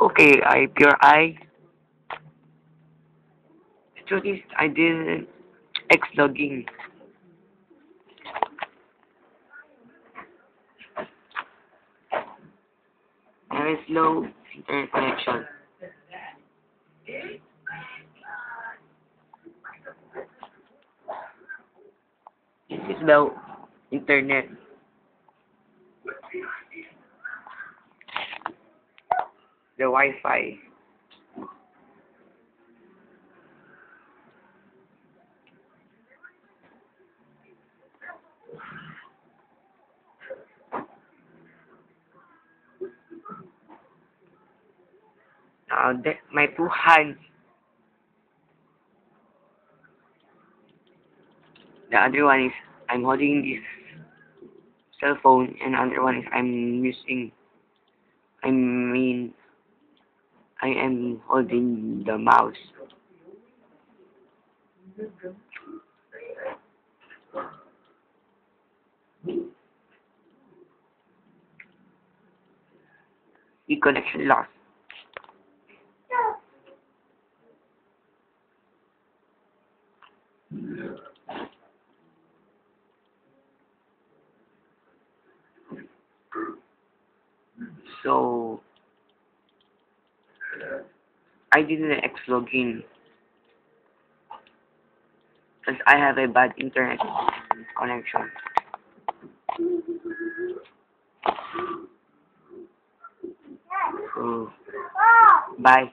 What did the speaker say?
Okay, I pure I. The truth I did X logging. There is low internet connection. This is the internet. The Wi-Fi. Uh, the, my two hands. The other one is I'm holding this cell phone, and the other one is I'm using. I mean, I am holding the mouse. Connection lost. So I didn't X login because I have a bad internet connection. So, bye.